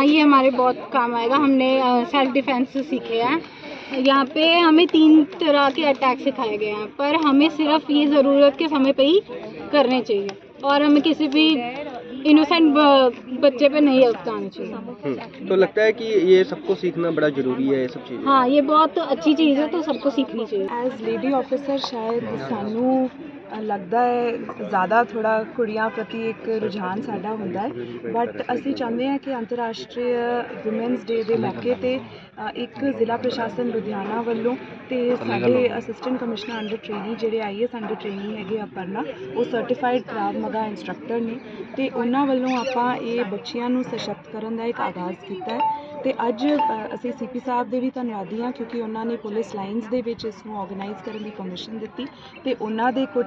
हाँ ये हमारे बहुत काम आएगा। हमने सेल्फ डिफेंस सीखे हैं। यहाँ पे हमें तीन तरह के अटैक सिखाए गए हैं। पर हमें सिर्फ़ ये ज़रूरत के समय पे ही करने चाहिए। और हमें किसी भी इनोसेंट बच्चे पे नहीं अवताना चाहिए। हम्म, तो लगता है कि ये सबको सीखना बड़ा ज़रूरी है ये सब चीज़? हाँ ये बहुत अच्छी चीज़ है तो सबको सीखनी चाहिए। एज लेडी ऑफिसर शायद सानू ਲੱਗਦਾ ਹੈ ਜ਼ਿਆਦਾ ਥੋੜਾ ਕੁੜੀਆਂ ਪ੍ਰਤੀ ਇੱਕ ਰੁਝਾਨ ਸਾਡਾ ਹੁੰਦਾ ਹੈ। ਬਟ ਅਸੀਂ ਚਾਹੁੰਦੇ ਹਾਂ ਕਿ ਅੰਤਰਰਾਸ਼ਟਰੀ ਔਮਨਸ ਡੇ ਦੇ ਮੌਕੇ ਤੇ ਅ, ਇੱਕ ਜ਼ਿਲ੍ਹਾ ਪ੍ਰਸ਼ਾਸਨ ਲੁਧਿਆਣਾ ਵੱਲੋਂ ਤੇ ਸਾਡੇ ਅਸਿਸਟੈਂਟ ਕਮਿਸ਼ਨਰ ਅੰਡਰ ਟ੍ਰੇਨਿੰਗ ਜਿਹੜੇ ਆਈਐਸ ਅੰਡਰ ਟ੍ਰੇਨਿੰਗ ਹੈਗੇ ਅਪਰਨਾ ਉਹ ਸਰਟੀਫਾਈਡ ਕਰਾਰ ਮਗਾ ਇੰਸਟ੍ਰਕਟਰ ਨੇ ਤੇ ਉਹਨਾਂ ਵੱਲੋਂ ਆਪਾਂ ਇਹ ਬੱਚਿਆਂ ਨੂੰ ਸਸ਼ਕਤ ਕਰਨ ਦਾ ਇੱਕ ਆਗਾਜ਼ ਕੀਤਾ ਹੈ। ਤੇ ਅੱਜ ਅ, ਅਸੀਂ ਸੀਪੀ ਸਾਹਿਬ ਦੇ ਵੀ ਧੰਨਵਾਦੀ ਹਾਂ ਕਿਉਂਕਿ ਉਹਨਾਂ ਨੇ ਪੁਲਿਸ ਲਾਈਨਸ ਦੇ ਵਿੱਚ ਇਸ ਨੂੰ ਆਰਗੇਨਾਈਜ਼ ਕਰਨ ਦੀ ਕਮਿਸ਼ਨ ਦਿੱਤੀ ਤੇ ਉਹਨਾਂ ਦੇ ਕੁਝ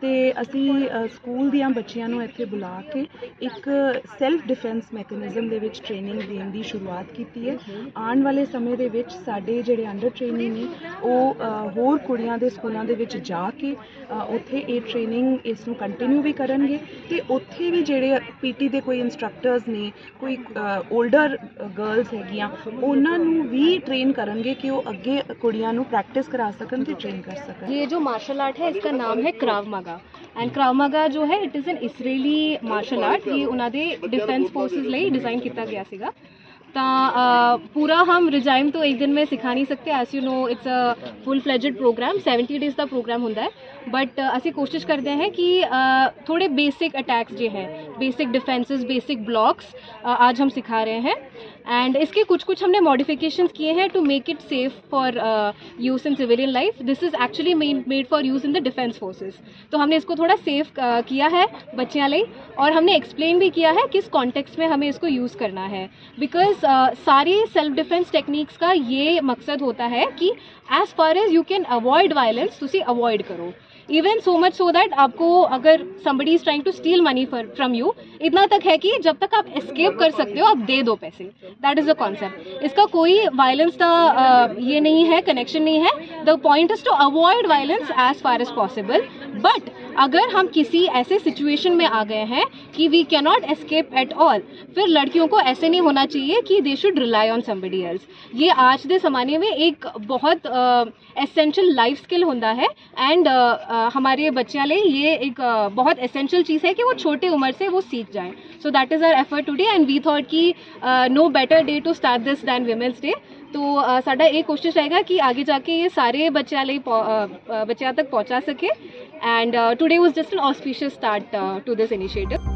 ਤੇ ਅਸੀਂ ਸਕੂਲ ਦੀਆਂ ਬੱਚਿਆਂ ਨੂੰ ਇੱਥੇ ਬੁਲਾ ਕੇ ਇੱਕ ਸੈਲਫ ਡਿਫੈਂਸ ਮੈਕੈਨਿਜ਼ਮ ਦੇ ਵਿੱਚ ਟ੍ਰੇਨਿੰਗ ਦੇਣ ਦੀ ਸ਼ੁਰੂਆਤ ਕੀਤੀ ਹੈ। ਆਉਣ ਵਾਲੇ ਸਮੇਂ ਦੇ ਵਿੱਚ ਸਾਡੇ ਜਿਹੜੇ ਅੰਡਰ ਟ੍ਰੇਨਿੰਗ ਨੇ ਉਹ ਹੋਰ ਕੁੜੀਆਂ ਦੇ ਸਕੂਲਾਂ ਦੇ ਵਿੱਚ ਜਾ ਕੇ ਉੱਥੇ ਇਹ ਟ੍ਰੇਨਿੰਗ ਟ੍ਰੇਨਿੰਗ ਇਸ ਨੂੰ ਕੰਟੀਨਿਊ ਵੀ ਕਰਨਗੇ ਤੇ ਉੱਥੇ ਵੀ ਜਿਹੜੇ ਪੀਟੀ ਦੇ ਕੋਈ ਇਨਸਟ੍ਰਕਟਰਸ ਨੇ, ਕੋਈ 올ਡਰ ਗਰਲਸ ਹੈਗੀਆਂ, ਉਹਨਾਂ ਨੂੰ ਵੀ ਟ੍ਰੇਨ ਕਰਨਗੇ ਕਿ ਉਹ ਅੱਗੇ ਕੁੜੀਆਂ ਨੂੰ ਪ੍ਰੈਕਟਿਸ ਕਰਾ ਸਕਣ ਤੇ ट्रेन कर सका ये जो मार्शल आर्ट है इसका नाम है क्राव मगा एंड क्राव मगा जो है it is an Israeli martial art ये उन्होंने डिफेंस फोर्सेज ਲਈ ਡਿਜ਼ਾਈਨ ਕੀਤਾ ਗਿਆ ਸੀਗਾ। ਤਾਂ ਅ, ਪੂਰਾ ਹਮ ਰਿਜਾਈਮ ਤੋਂ ਇੱਕ ਦਿਨ में ਸਿਖਾ ਨਹੀਂ ਸਕਦੇ as you know it's a full fledged programme 70 days the programme ਹੁੰਦਾ ਹੈ ਬਟ ਅਸੀਂ ਕੋਸ਼ਿਸ਼ ਕਰਦੇ हैं कि अ, थोड़े बेसिक अटैक्स जो है बेसिक डिफेंसेस बेसिक ब्लॉक्स आज हम सिखा रहे हैं एंड इसके कुछ कुछ हमने मॉडिफिकेशन किए हैं to make it safe for use in civilian life this is actually made for use in the defence forces तो हमने इसको थोड़ा सेफ़ uh, किया है बच्चियाँ ਲਈ और हमने एक्सप्लेन भी किया है किस कॉन्टेक्स्ट में हमें इसको यूज़ करना है। बिकॉज़ uh, सारी सेल्फ डिफेंस टेक्निक्स का ये मकसद होता है कि as far as you can avoid violence तुसी अवॉइड करो। Even so much so that आपको अगर somebody is trying to steal money from you इतना तक है कि जब तक आप एस्केप कर सकते हो आप दे दो पैसे। दैट इज़ द कॉन्सेप्ट इसका कोई वायलेंस का ये नहीं है कनेक्शन नहीं है. The point is to avoid violence as far as possible but अगर हम किसी ऐसे सिचुएशन में आ गए हैं कि we can not escape at all फिर लड़कियों को ऐसे नहीं होना चाहिए कि they should rely on somebody else ये आज के ज़माने में एक बहुत एसेंशियल लाइफ स्किल होता है एंड uh, uh, हमारे बच्चों लिए ये एक uh, बहुत एसेंशियल चीज़ है कि वो छोटे उम्र से वो सीख जाएँ। So that is our effort today and we thought कि no better day to start this than women's day तो साढ़ा ये कोशिश रहेगा कि आगे जाके ये सारे बच्चे लिए बच्चों तक पहुँचा सके। and uh, today was just an auspicious start uh, to this initiative.